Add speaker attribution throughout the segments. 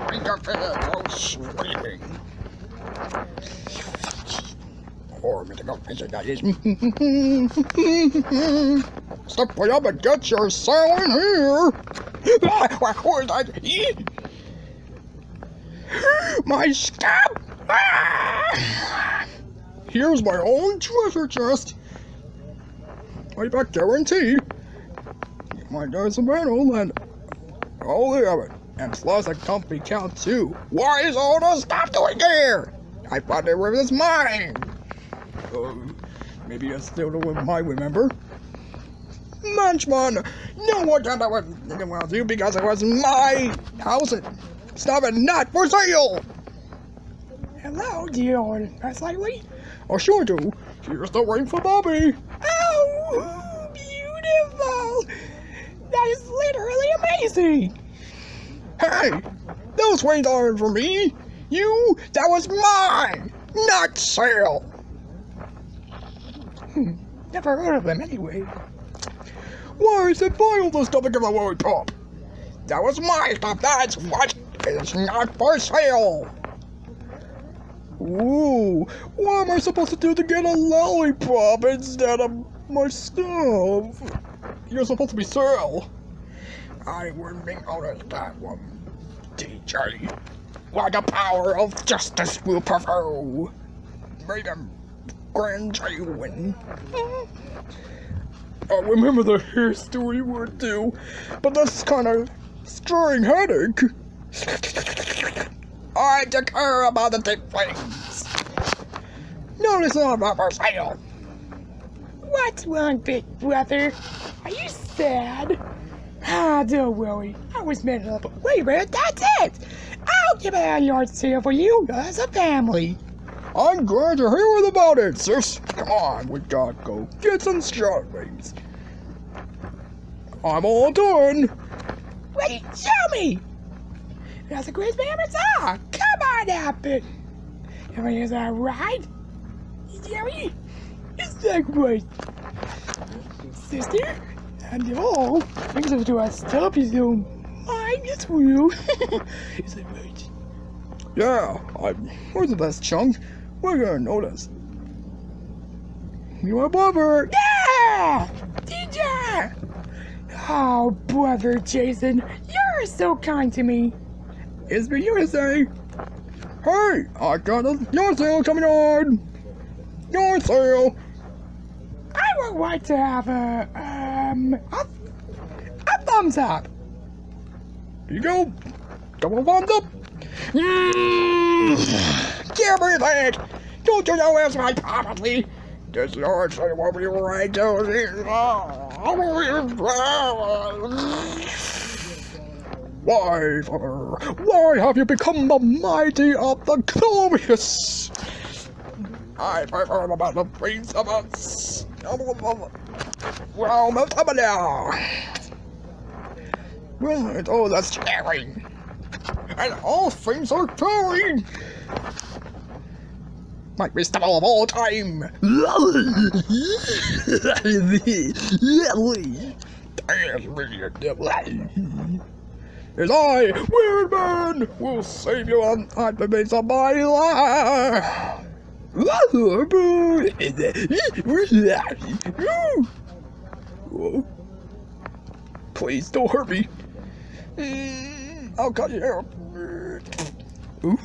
Speaker 1: I can't wait to finish sleeping. Mythical vision that is. Step way up and get yourself in here. Ah, what that? My scalp! Ah! Here's my own treasure chest. I bet guaranteed. My guys a battle and all the of. And plus a comfy count too. Why is all the stuff doing here? I thought it was mine. Uh, maybe I still don't remember. Munchman, no one thought I was thinking about you because it was my house. and Stop it, not for sale.
Speaker 2: Hello, dear. you order that slightly?
Speaker 1: I sure do. Here's the ring for Bobby.
Speaker 2: Oh, beautiful! That is literally amazing!
Speaker 1: Hey, those wings aren't for me. You, that was mine, not sale.
Speaker 2: Hmm, never heard of them anyway.
Speaker 1: Why is it all the stuff and give away pop? That was my stuff, that's what. It's not for sale. Ooh, what am I supposed to do to get a lollipop instead of my stuff? You're supposed to be sale. I wouldn't be noticed that one, DJ. What the power of justice will prevail. May the grand jury win. I remember the hair history word too, but that's kind of stirring headache. I declare about the deep flames. Notice not about for sale.
Speaker 2: What's wrong, big brother? Are you sad? Ah, don't worry. I was made up. Wait a minute, that's it! I'll give it a yard sale for you as a family.
Speaker 1: I'm glad to hear all about it, sis. Come on, we gotta go get some strawberries. I'm all done.
Speaker 2: Wait, show me! That's a great mammoth ah! Come on it! Everything is alright? Jerry? Is that great? Sister? And all, things are to us stuff you don't mind, it's real. is it right?
Speaker 1: Yeah, I'm. Where's the best chunk? We're gonna notice. You are brother.
Speaker 2: Yeah! DJ! Oh, brother Jason, you're so kind to me.
Speaker 1: It's for USA. Hey, I got a yard sale coming on. Yard sale.
Speaker 2: I would like to have a, um, a, a thumbs up.
Speaker 1: Here you go. Double thumbs up. Mm. Give me that. Don't you know it's my property? This yard sale will be right down here. Why, father? Why have you become the mighty of the glorious? I prefer about the prince of us. Well, Multimania. Right, oh, that's scary. And all things are touring. My festival of all time. As I, Weird Man, will save you on the base of my life. Please don't hurt me. I'll cut you out. Ooh.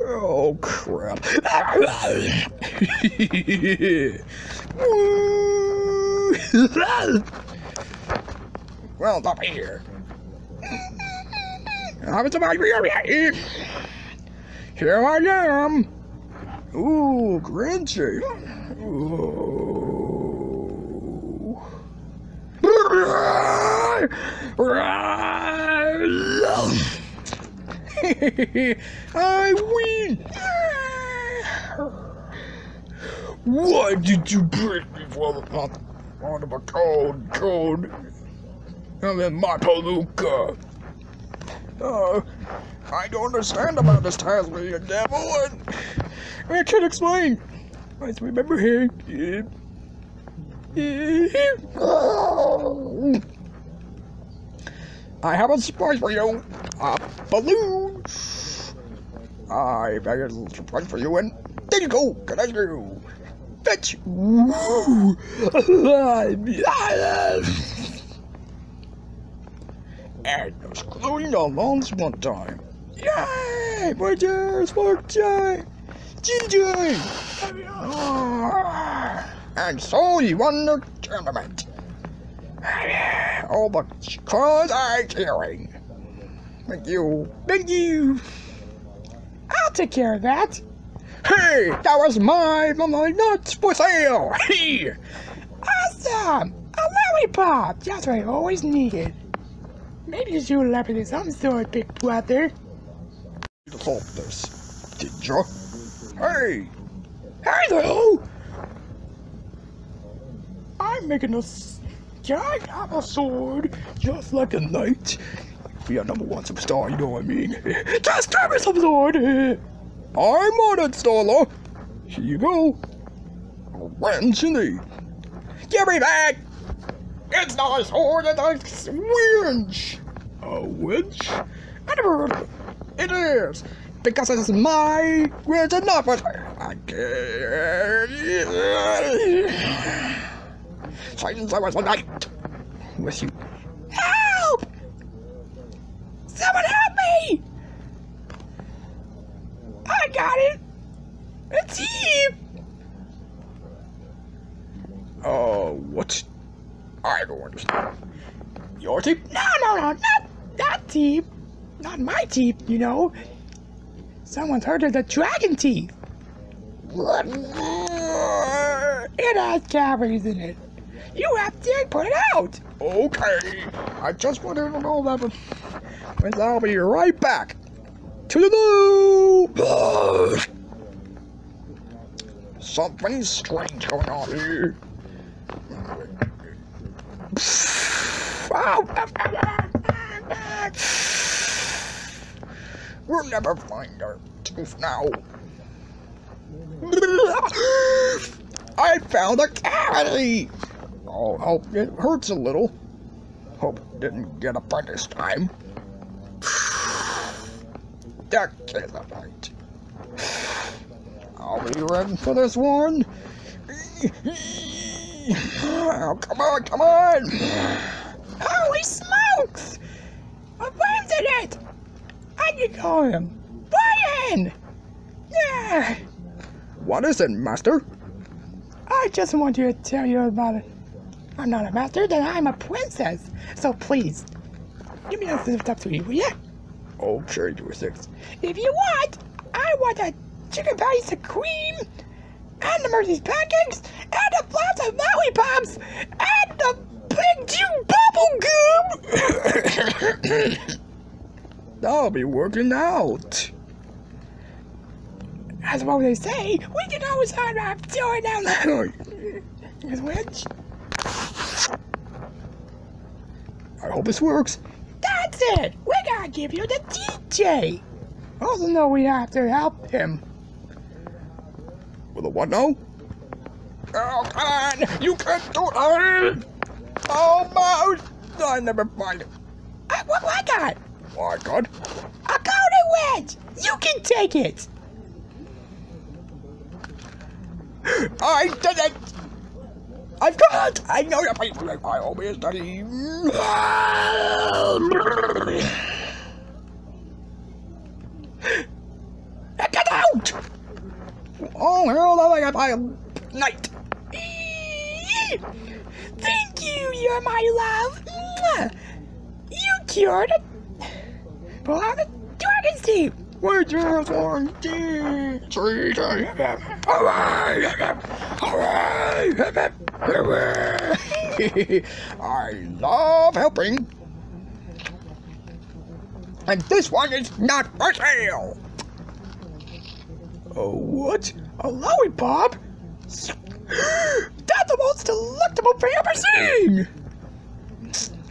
Speaker 1: Oh crap. well, stop here. I'm somebody here. Here I am. Ooh, Grinchy. Ooh. I win! Why did you break me the out of a cold, cold? I'm in my palooka. Uh, I don't understand about this Tasmanian devil, and I can't explain. I remember hearing. I have a surprise for you. A balloon. I have a little surprise for you, and there you go. Good as you. Fetch. Woo. and I was gluing the lawns one time. Yay! My dear dear's birthday! GG! And so you won the tournament. All because I cheering. Thank you. Thank you.
Speaker 2: I'll take care of that.
Speaker 1: Hey, that was my my nuts for sale. Hey,
Speaker 2: Awesome! A lollipop! That's what I always needed. Maybe you should laugh at some sort, big brother.
Speaker 1: you this, did you? Hey, Hey,
Speaker 2: Hello! I'm making a giant apple sword, just like a knight.
Speaker 1: be a number one superstar. You know what I mean?
Speaker 2: Just give me some sword!
Speaker 1: I'm on it, Starla. Here you go. Wrench you need. Give me back! It's not a sword, it's a winch! A winch? I it. Is! Because it's my not what I can't. Since I was a knight with you.
Speaker 2: Help! Someone help me! I got it! A team!
Speaker 1: Oh, what? I don't understand. Your team?
Speaker 2: No, no, no, not that teeth. Not my teeth, you know. Someone's heard of the dragon teeth. What it has cavities in it. You have to put it out.
Speaker 1: Okay, I just wanted to know that, but I'll be right back. To the loop. Something strange going on here. We'll never find our tooth now. I found a cavity. Oh, hope it hurts a little. Hope it didn't get up by this time. That is a right. I'll be ready for this one. Oh, come on, come on.
Speaker 2: Oh, Holy smokes! A flame's in it! I can call him. Brian! Yeah!
Speaker 1: What is it, master?
Speaker 2: I just want you to tell you about it. I'm not a master, then I'm a princess. So please, give me that stuff to eat, will ya?
Speaker 1: Okay, you were six.
Speaker 2: If you want, I want a chicken patties of cream, and the Mercy's pancakes, and a flask of lollipops, and a big chew bubble gum!
Speaker 1: That'll be working out.
Speaker 2: As what they say, we can always find out doing down the
Speaker 1: I hope this works.
Speaker 2: That's it! We gotta give you the DJ! Also know we have to help him.
Speaker 1: With a what now? Oh, come on! You can't do it! Almost! I never find it.
Speaker 2: Uh, what what I got?
Speaker 1: My God.
Speaker 2: A golden wedge! You can take it!
Speaker 1: I did it! I've got! I know the place where I always study. Get out! Oh, well, I got my night.
Speaker 2: Thank you, you're my love! You cured it! Dragon's
Speaker 1: want to treat Hooray! Hooray! Hooray! I love helping. And this one is not for sale.
Speaker 2: Oh, what? A lollipop? That's the most delectable thing I've ever seen!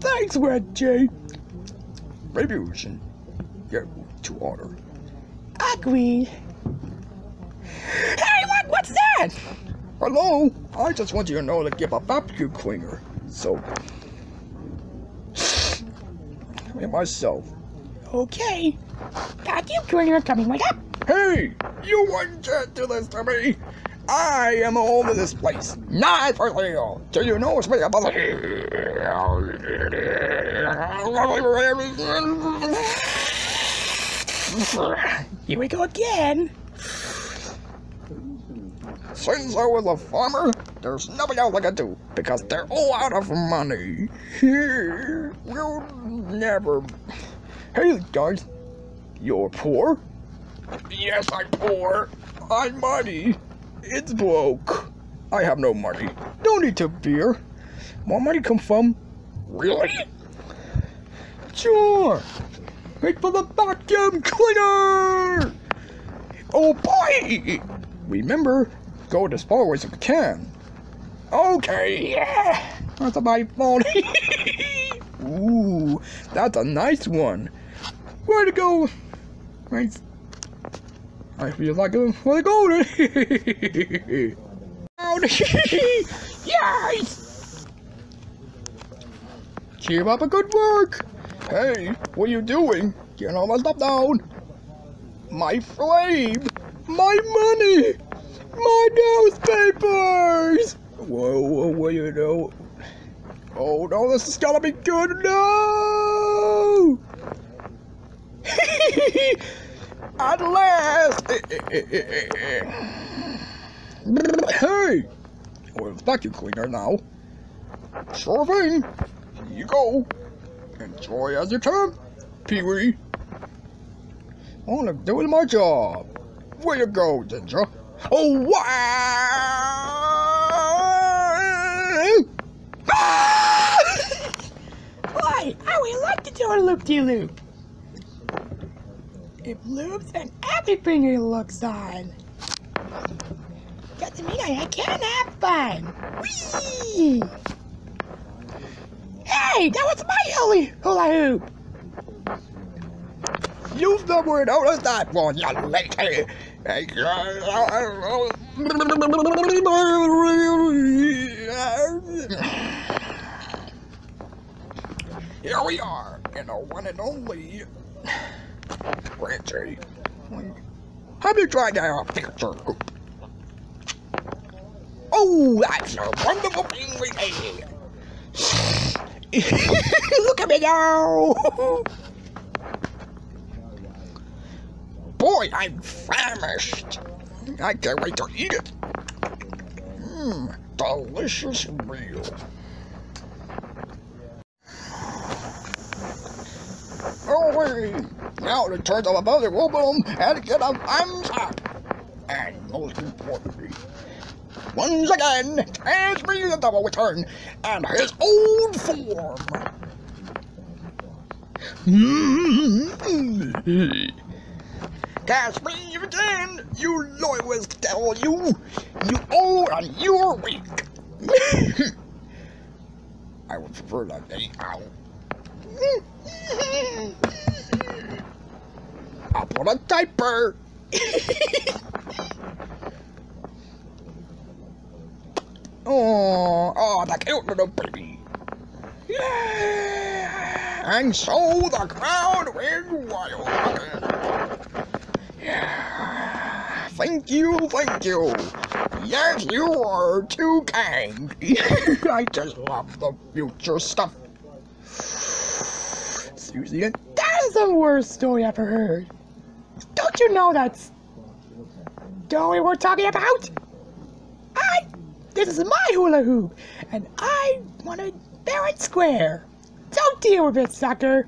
Speaker 2: Thanks, Red Jay.
Speaker 1: Maybe we should get to order.
Speaker 2: Agreed. Hey, look, what's that?
Speaker 1: Hello, I just want you to know to give a barbecue cleaner. So, and myself.
Speaker 2: Okay. Vacuum cleaner coming right up.
Speaker 1: Hey, you wouldn't do this to me. I am all of this place, not for sale. Do you know something about
Speaker 2: Here we go again.
Speaker 1: Since I was a farmer, there's nothing else I can do because they're all out of money. We'll never. Hey guys, you're poor? Yes, I'm poor. I'm money. It's broke. I have no money. Don't need to fear. Where money come from? Really? Sure. Wait for the vacuum cleaner. Oh boy! Remember, go as far as you can. Okay, yeah. That's my phone. Ooh, that's a nice one. Where to go? Right. I feel like I'm where to go. Down. yes. Keep up a good work. Hey, what are you doing? Get all my stuff down. My flame. My money. My newspapers. Whoa, whoa, what you know? Oh no, this is gonna be good. No! At last! hey! Well, vacuum cleaner now. Sure thing. Here you go. Enjoy as you can, Pee-wee. I'm doing my job. Way to go, Ginger. Oh, wow!
Speaker 2: Boy, I would like to do a loop-de-loop. It loops and everything it looks on. Doesn't mean I can't have fun. Whee! Hey, that was my hula, hula hoop.
Speaker 1: You've never noticed that one, you lady. Here we are, in a one and only Reggie. Have you tried our picture? Oh, that's a wonderful thing we made. Look at me now! Boy, I'm famished. I can't wait to eat it. Mmm, delicious meal. Oh, wait. Now to turn to the buzzer will boom and get up. And most importantly, once again, Tasby the Double return and his old form. Mm-hmm. Catch me again, you loyalist devil, you! You old and you're weak! I would prefer that day out. I'll put a diaper! oh, oh, the cute little baby! Yeah! And so the crowd went wild. Yeah. Thank you, thank you. Yes, you are too kind. I just love the future stuff. Susie,
Speaker 2: That is the worst story I've ever heard. Don't you know that's story we're talking about? This is my hula hoop, and I want it fair and square. Don't deal with it, sucker.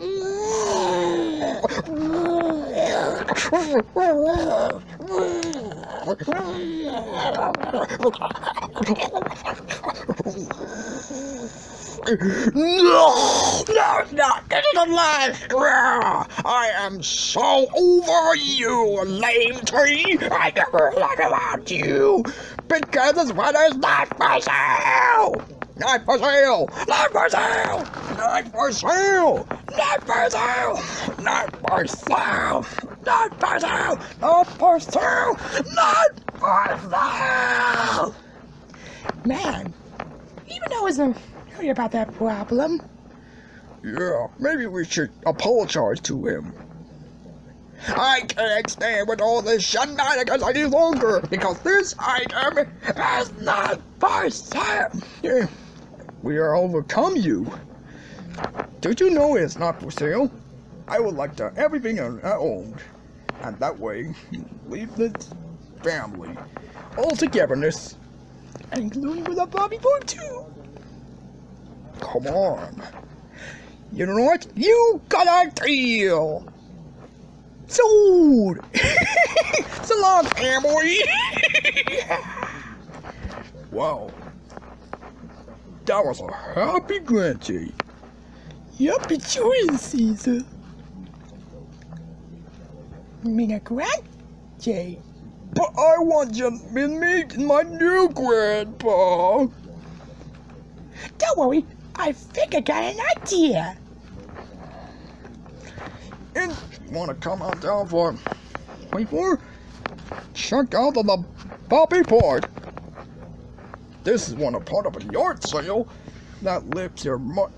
Speaker 1: No, no, no, this is the last straw. I am so over you, lame tree. I never thought about you because this weather's not for sale. Not for sale. Not for sale. Not for sale. Not for sale. Not for sale. Not for sale. Not for sale. Not for sale.
Speaker 2: Man, even though I wasn't worried about that problem,
Speaker 1: Yeah, maybe we should apologize to him. I can't stand with all this shenanigans any longer because this item is not for sale. We are overcome you. Did you know it's not for sale? I would like to everything I uh, owned, and that way leave the family all togetherness, including with a Bobby boy too. Come on. You know what? You got a deal. Sold. so long, family. wow. That was a happy grandchild.
Speaker 2: Yup, it sure is, Caesar. Mean a grand, Jay?
Speaker 1: But I want you to meet my new grandpa.
Speaker 2: Don't worry, I think I got an idea.
Speaker 1: And want to come out down for 24? Check out the, the Poppy Port. This is one a part of a yard sale that lifts your money.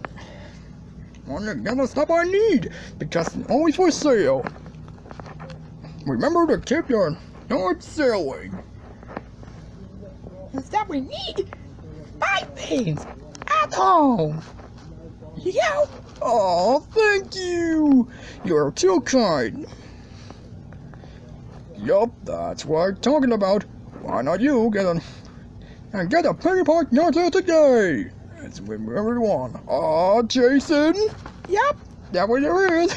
Speaker 1: You're gonna stop I need because it's always for sale. Remember to keep your yard selling.
Speaker 2: Is that we need? Five things at home. Yeah.
Speaker 1: Oh, thank you. You're too kind. Yup, that's what I'm talking about. Why not you get a and get a penny park sale today? It's with everyone. Aw, Jason.
Speaker 2: Yep.
Speaker 1: That way there is.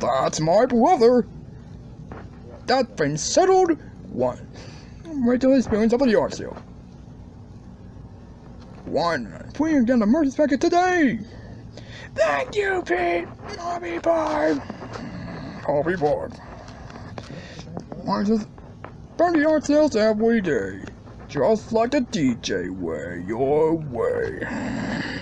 Speaker 1: That's my brother. That's been settled. One. Wait till the experience of the yard sale. One. Putting again the merchant's packet today.
Speaker 2: Thank you, Pete. i'll be Mommy Barb.
Speaker 1: Hobby Board. Why does burn the yard sales every day? Just like the DJ way, your way.